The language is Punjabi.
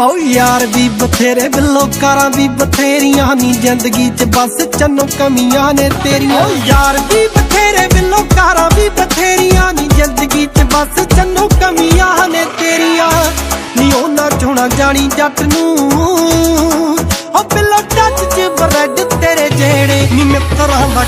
ਓ ਯਾਰ ਵੀ ਬਥੇਰੇ ਬਿੱਲੋਕਾਰਾਂ ਵੀ ਬਥੇਰੀਆਂ ਨੀ ਜ਼ਿੰਦਗੀ 'ਚ ਬਸ ਚੰਨੋ ਕਮੀਆਂ ਨੇ ਤੇਰੀਆਂ। ਯਾਰ ਵੀ ਬਥੇਰੇ ਬਿੱਲੋਕਾਰਾਂ ਵੀ ਬਥੇਰੀਆਂ ਨੀ ਜ਼ਿੰਦਗੀ 'ਚ ਬਸ ਚੰਨੋ ਕਮੀਆਂ ਨੇ ਤੇਰੀਆਂ। ਨੀ ਉਹਨਾਂ ਚੋਣਾ ਜਾਣੀ ਜੱਟ ਨੂੰ। ਓ ਬਿੱਲੋ ਟੱਚ 'ਚ ਬਰੈਡ ਤੇਰੇ ਜਿਹੜੇ। ਨੀ ਮਿੱਤਰਾਂ ਦਾ